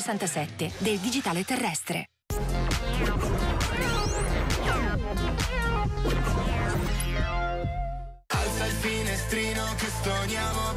67 del digitale terrestre. Alza il finestrino che stoniamo